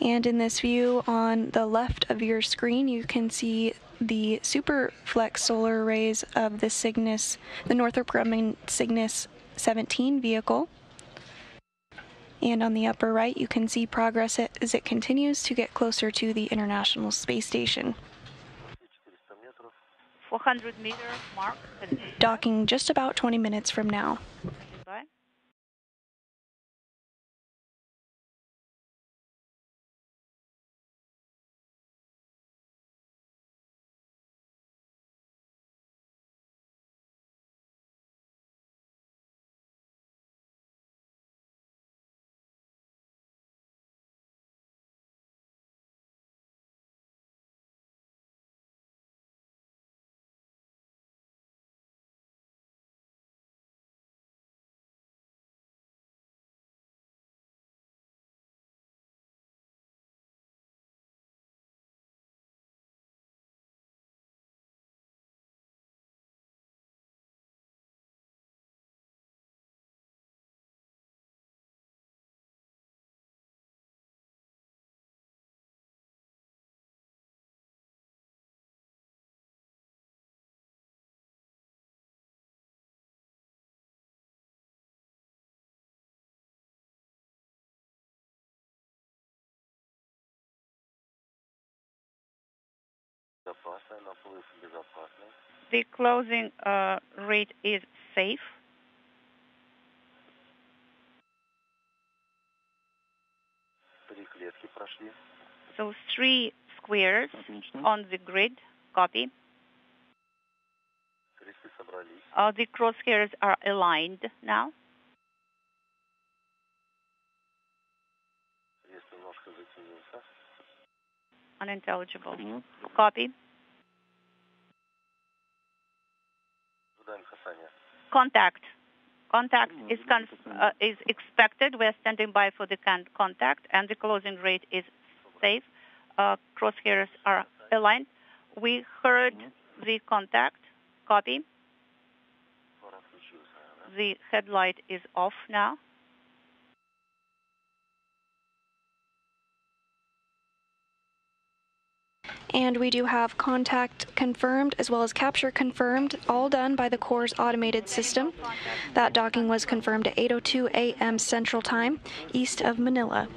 And in this view on the left of your screen, you can see the Superflex solar arrays of the Cygnus, the Northrop Grumman Cygnus 17 vehicle. And on the upper right, you can see progress as it continues to get closer to the International Space Station. 400 meter mark. Docking just about 20 minutes from now. The closing uh, rate is safe. So three squares on the grid. Copy. Uh, the crosshairs are aligned now. Unintelligible. Copy. Contact. Contact is, uh, is expected. We're standing by for the contact, and the closing rate is safe. Uh, crosshairs are aligned. We heard the contact. Copy. The headlight is off now. And we do have contact confirmed as well as capture confirmed, all done by the Kurs automated system. That docking was confirmed at 8:02 a.m. Central Time, east of Manila.